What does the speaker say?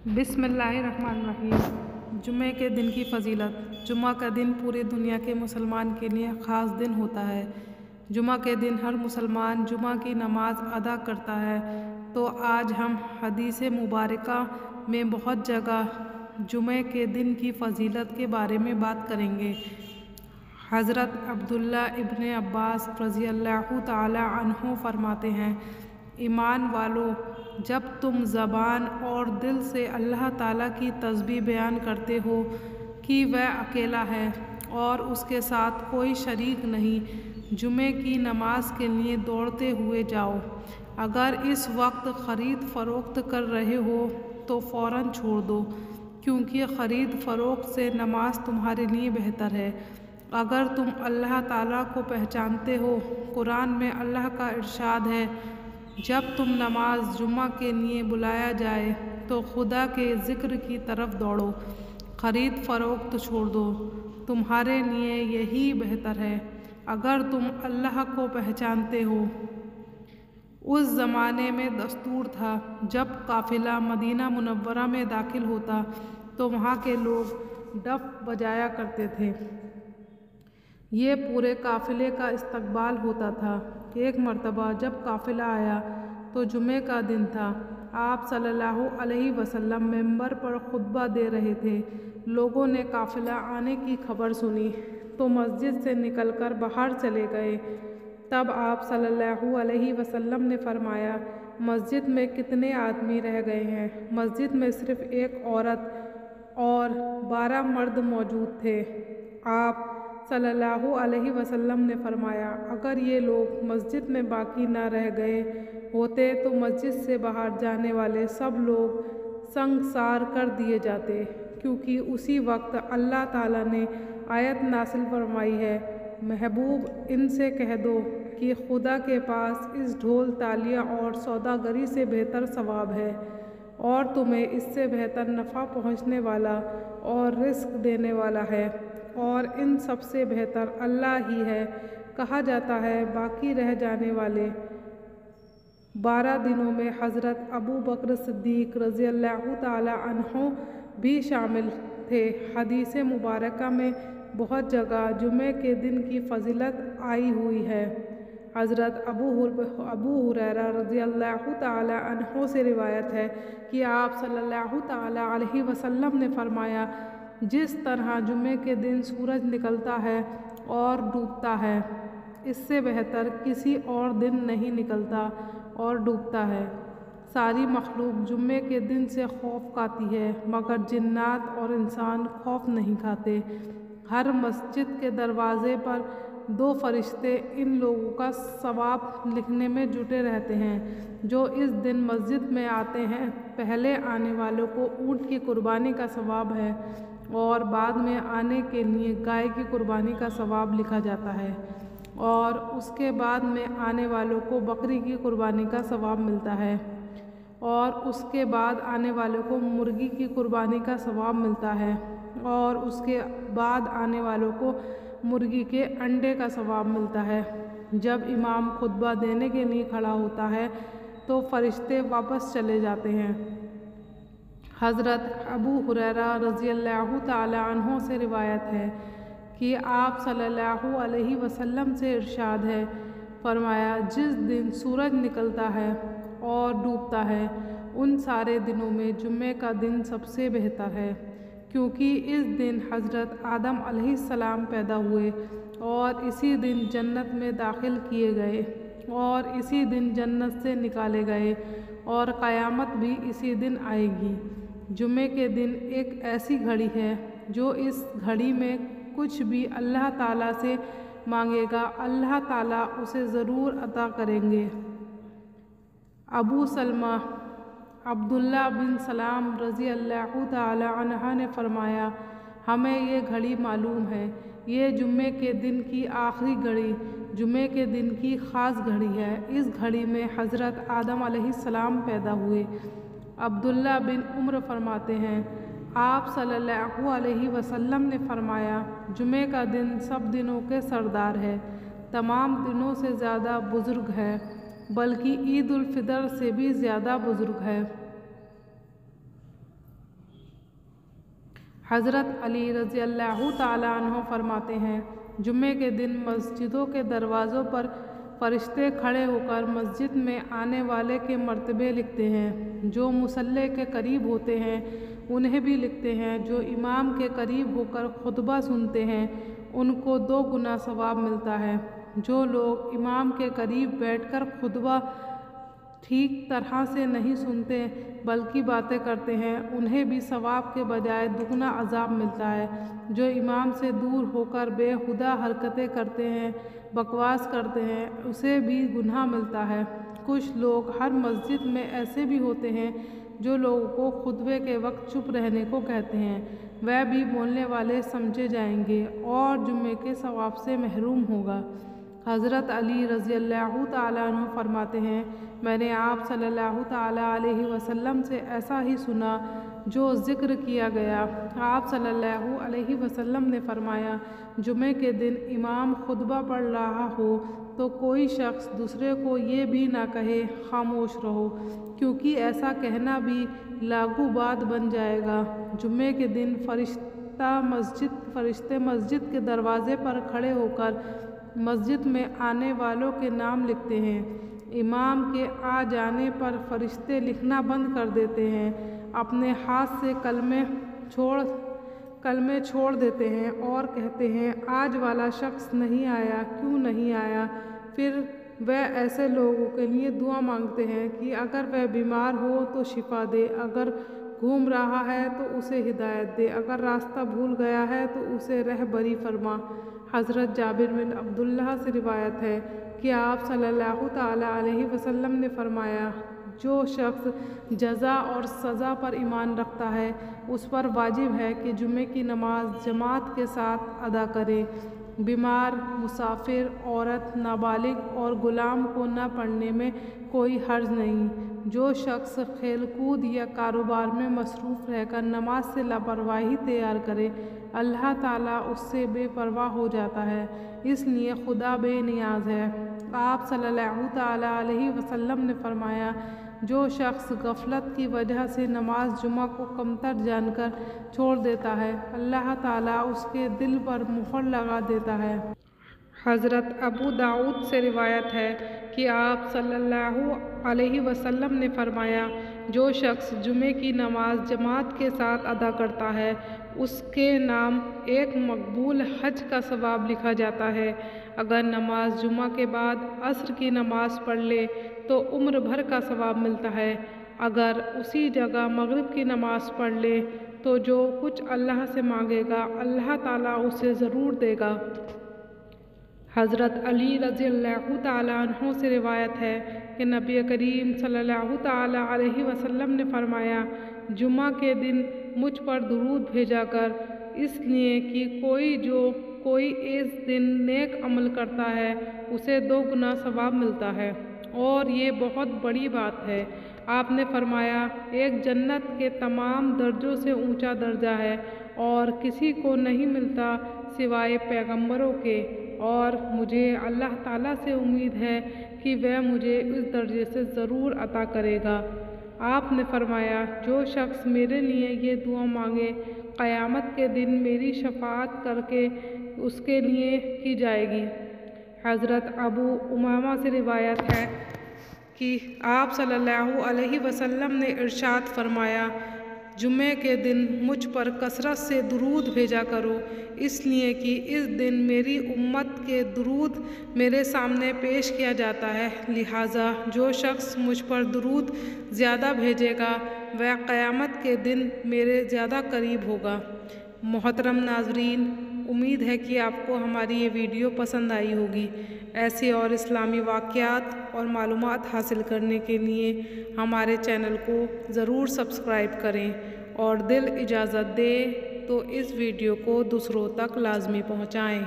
बिसमीम जुमे के दिन की फ़जीलत। जुमा का दिन पूरी दुनिया के मुसलमान के लिए ख़ास दिन होता है। जुमा के दिन हर मुसलमान जुमा की नमाज़ अदा करता है। तो आज हम हदीस मुबारक में बहुत जगह जुमे के दिन की फ़जीलत के बारे में बात करेंगे। हज़रत अब्दुल्ला इब्न अब्बास रज़ी अल्लाह तहो फरमाते हैं, ईमान वालों जब तुम ज़बान और दिल से अल्लाह ताला की तस्बी बयान करते हो कि वह अकेला है और उसके साथ कोई शरीक नहीं, जुमे की नमाज़ के लिए दौड़ते हुए जाओ। अगर इस वक्त ख़रीद फ़रोख्त कर रहे हो तो फ़ौर छोड़ दो, क्योंकि ख़रीद फ़रोख्त से नमाज़ तुम्हारे लिए बेहतर है। अगर तुम अल्लाह ताला को पहचानते हो, कुरान में अल्लाह का इरशाद है जब तुम नमाज़ जुम्मा के लिए बुलाया जाए तो खुदा के ज़िक्र की तरफ़ दौड़ो। ख़रीद फ़रोख्त छोड़ दो। तुम्हारे लिए यही बेहतर है, अगर तुम अल्लाह को पहचानते हो। उस ज़माने में दस्तूर था। जब काफ़िला मदीना मुनव्वरा में दाखिल होता तो वहाँ के लोग डफ बजाया करते थे। ये पूरे काफ़िले का इस्तकबाल होता था। एक मरतबा जब काफ़िला आया तो जुमे का दिन था। आप सल्लल्लाहु अलैहि वसल्लम मेंबर पर खुतबा दे रहे थे। लोगों ने काफ़िला आने की खबर सुनी तो मस्जिद से निकलकर बाहर चले गए। तब आप सल्लल्लाहु अलैहि वसल्लम ने फरमाया, मस्जिद में कितने आदमी रह गए हैं? मस्जिद में सिर्फ़ एक औरत और बारह मर्द मौजूद थे। आप सल्लल्लाहु अलैहि वसल्लम ने फरमाया, अगर ये लोग मस्जिद में बाकी ना रह गए होते तो मस्जिद से बाहर जाने वाले सब लोग संगसार कर दिए जाते, क्योंकि उसी वक्त अल्लाह ताला ने आयत नासिल फरमाई है, महबूब, इनसे कह दो कि खुदा के पास इस ढोल तालिया और सौदागरी से बेहतर सवाब है और तुम्हें इससे बेहतर नफ़ा पहुँचने वाला और रिस्क देने वाला है। और इन सबसे बेहतर अल्लाह ही है, कहा जाता है बाकी रह जाने वाले। बारह दिनों में हज़रत अबू बकर सिद्दीक रज़ी अल्लाह तहों भी शामिल थे। हदीस मुबारक में बहुत जगह जुमे के दिन की फ़जीलत आई हुई है। हज़रत अबू अबू हुरैरा रज़ी अल्लाह से रिवायत है कि आप सल्लल्लाहु अलैहि वसल्लम ने फरमाया जिस तरह जुमे के दिन सूरज निकलता है और डूबता है, इससे बेहतर किसी और दिन नहीं निकलता और डूबता है। सारी मखलूक जुम्मे के दिन से खौफ खाती है, मगर जन्नात और इंसान खौफ नहीं खाते। हर मस्जिद के दरवाज़े पर दो फरिश्ते इन लोगों का सवाब लिखने में जुटे रहते हैं, जो इस दिन मस्जिद में आते हैं। पहले आने वालों को ऊँट की कुर्बानी का सवाब है। और बाद में आने के लिए गाय की कुर्बानी का सवाब लिखा जाता है। और उसके बाद में आने वालों को बकरी की कुर्बानी का सवाब मिलता है। और उसके बाद आने वालों को मुर्गी की कुर्बानी का सवाब मिलता है। और उसके बाद आने वालों को मुर्गी के अंडे का सवाब मिलता है। जब इमाम खुतबा देने के लिए खड़ा होता है तो फरिश्ते वापस चले जाते हैं। हज़रत अबू हुररा रज़ी अल्लाह तहों से रिवायत है कि आप सल्लल्लाहु अलैहि वसल्लम से इरशाद है। फरमाया, जिस दिन सूरज निकलता है और डूबता है, उन सारे दिनों में जुम्मे का दिन सबसे बेहतर है, क्योंकि इस दिन हज़रत आदम सलाम पैदा हुए और इसी दिन जन्नत में दाखिल किए गए और इसी दिन जन्नत से निकाले गए और क़यामत भी इसी दिन आएगी। जुमे के दिन एक ऐसी घड़ी है, जो इस घड़ी में कुछ भी अल्लाह ताला से मांगेगा, अल्लाह ताला उसे ज़रूर अता करेंगे। अबू सलमा, अब्दुल्ला बिन सलाम रज़ी अल्लाह ने फरमाया, हमें ये घड़ी मालूम है, ये जुम्मे के दिन की आखिरी घड़ी जुमे के दिन की ख़ास घड़ी है। इस घड़ी में हज़रत आदम सलाम पैदा हुए। अब्दुल्ला बिन उम्र फरमाते हैं, आप सल्लल्लाहु अलैहि वसल्लम ने फरमाया, जुमे का दिन सब दिनों के सरदार है, तमाम दिनों से ज़्यादा बुज़ुर्ग है, बल्कि ईद उल फितर से भी ज़्यादा बुज़ुर्ग है। हज़रत अली रज़ी अल्लाह तह फरमाते हैं, जुमे के दिन मस्जिदों के दरवाज़ों पर फरिश्ते खड़े होकर मस्जिद में आने वाले के मर्तबे लिखते हैं, जो मुसल्ले के करीब होते हैं, उन्हें भी लिखते हैं, जो इमाम के करीब होकर खुतबा सुनते हैं, उनको दो गुना सवाब मिलता है। जो लोग इमाम के करीब बैठकर खुतबा ठीक तरह से नहीं सुनते, बल्कि बातें करते हैं, उन्हें भी सवाब के बजाय दुगना अजाब मिलता है। जो इमाम से दूर होकर बेहुदा हरकतें करते हैं, बकवास करते हैं, उसे भी गुनाह मिलता है। कुछ लोग हर मस्जिद में ऐसे भी होते हैं, जो लोगों को खुतबे के वक्त चुप रहने को कहते हैं। वह भी बोलने वाले समझे जाएँगे और जुम्मे के सवाब से महरूम होगा। हज़रत अली रज़ी अल्लाह फरमाते हैं, मैंने आप सल्लल्लाहु अलैहि वसल्लम से ऐसा ही सुना जो ज़िक्र किया गया। आप सल्लल्लाहु अलैहि वसल्लम ने फरमाया, जुमे के दिन इमाम खुतबा पढ़ रहा हो तो कोई शख्स दूसरे को ये भी ना कहे, खामोश रहो, क्योंकि ऐसा कहना भी लागू बात बन जाएगा। जुमे के दिन फरिश्ता मस्जिद, फरिश्ते मस्जिद के दरवाज़े पर खड़े होकर मस्जिद में आने वालों के नाम लिखते हैं। इमाम के आ जाने पर फरिश्ते लिखना बंद कर देते हैं। अपने हाथ से कलमे छोड़ कलमे छोड़ देते हैं और कहते हैं, आज वाला शख्स नहीं आया, क्यों नहीं आया? फिर वह ऐसे लोगों के लिए दुआ मांगते हैं कि अगर वह बीमार हो तो शिफा दे, अगर घूम रहा है तो उसे हिदायत दे, अगर रास्ता भूल गया है तो उसे रह बरी फरमा। हज़रत जाबिर बिन अब्दुल्ला से रिवायत है कि आप सल्लल्लाहु अलैहि वसल्लम ने फरमाया, जो शख्स जज़ा और सज़ा पर ईमान रखता है, उस पर वाजिब है कि जुमे की नमाज़ जमात के साथ अदा करे। बीमार, मुसाफिर, औरत, नाबालिग और ग़ुलाम को न पढ़ने में कोई हर्ज नहीं। जो शख्स खेलकूद या कारोबार में मसरूफ़ रहकर नमाज़ से लापरवाही तैयार करे अल्लाह ताला उससे बेपरवाह हो जाता है, इसलिए खुदा बे बेनियाज है। आप सल्लल्लाहु अलैहि वसल्लम ने फरमाया, जो शख्स गफलत की वजह से नमाज़ जुमा को कमतर जानकर छोड़ देता है, अल्लाह ताला उसके दिल पर मुहर लगा देता है। हज़रत अबू दाऊद से रिवायत है कि आप सल्लल्लाहु अलैहि वसल्लम ने फरमाया, जो शख्स जुमे की नमाज़ जमात के साथ अदा करता है उसके नाम एक मकबूल हज का सवाब लिखा जाता है। अगर नमाज़ जुमा के बाद असर की नमाज़ पढ़ ले तो उम्र भर का सवाब मिलता है। अगर उसी जगह मगरिब की नमाज़ पढ़ ले तो जो कुछ अल्लाह से मांगेगा, अल्लाह ताला उसे ज़रूर देगा। हज़रत अली रज़ी अल्लाह से रिवायत है कि नबी करीम सल्लल्लाहु अलैहि वसल्लम ने फरमाया जुमा के दिन मुझ पर दरूद भेजा कर इसलिए कि कोई जो कोई इस दिन नेक अमल करता है, उसे दो गुना सवाब मिलता है। और ये बहुत बड़ी बात है। आपने फरमाया, एक जन्नत के तमाम दर्जों से ऊँचा दर्जा है, और किसी को नहीं मिलता सिवाय पैगंबरों के। और मुझे अल्लाह ताला से उम्मीद है कि वह मुझे इस दर्जे से ज़रूर अता करेगा। आपने फरमाया, जो शख्स मेरे लिए ये दुआ मांगे, क़यामत के दिन मेरी शफात करके उसके लिए की जाएगी। हज़रत अबू उमामा से रिवायत है कि आप सल्लल्लाहु अलैहि वसल्लम ने इरशाद फरमाया जुमे के दिन मुझ पर कसरत से दुरूद भेजा करो। इसलिए कि इस दिन मेरी उम्मत के दुरूद मेरे सामने पेश किया जाता है। लिहाजा जो शख्स मुझ पर दुरूद ज़्यादा भेजेगा, वह क़यामत के दिन मेरे ज़्यादा करीब होगा। मोहतरम नाजरीन उम्मीद है कि आपको हमारी ये वीडियो पसंद आई होगी। ऐसे और इस्लामी वाक़ात और मालूम हासिल करने के लिए हमारे चैनल को ज़रूर सब्सक्राइब करें और दिल इजाज़त दे तो इस वीडियो को दूसरों तक लाजमी पहुँचाएँ।